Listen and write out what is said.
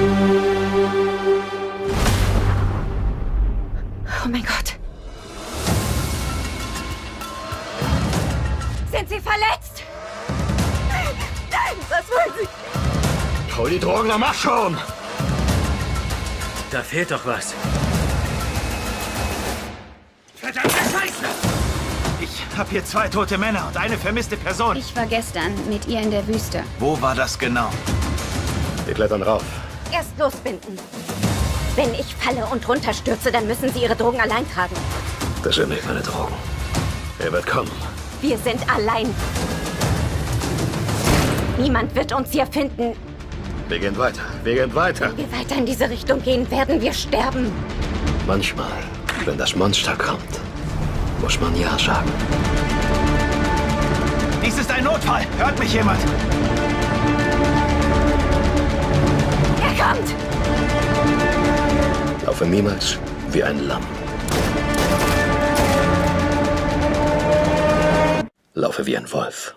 Oh mein Gott. Sind Sie verletzt? Nein, was wollen Sie? Hol die Drogen dann mach schon! Da fehlt doch was. Verdammte Scheiße! Ich habe hier zwei tote Männer und eine vermisste Person. Ich war gestern mit ihr in der Wüste. Wo war das genau? Wir klettern rauf. Erst losbinden. Wenn ich falle und runterstürze, dann müssen Sie Ihre Drogen allein tragen. Das sind nicht meine Drogen. Er wird kommen. Wir sind allein. Niemand wird uns hier finden. Wir gehen weiter. Wir gehen weiter. Wenn wir weiter in diese Richtung gehen, werden wir sterben. Manchmal, wenn das Monster kommt, muss man Ja sagen. Dies ist ein Notfall. Hört mich jemand? Laufe niemals wie ein Lamm. Laufe wie ein Wolf.